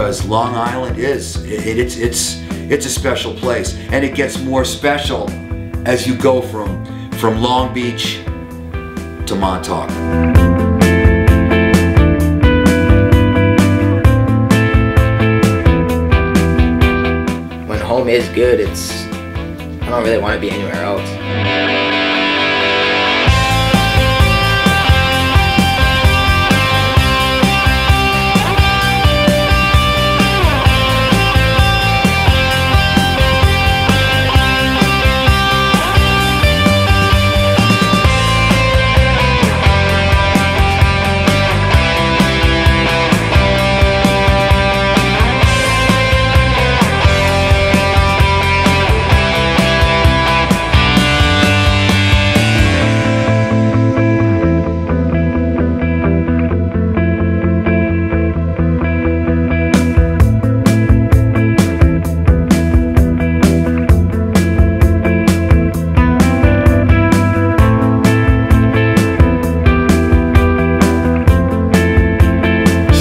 because Long Island is it, it's it's it's a special place, and it gets more special as you go from from Long Beach to Montauk. When home is good, it's I don't really want to be anywhere else.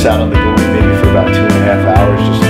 sat on the buoy maybe for about two and a half hours just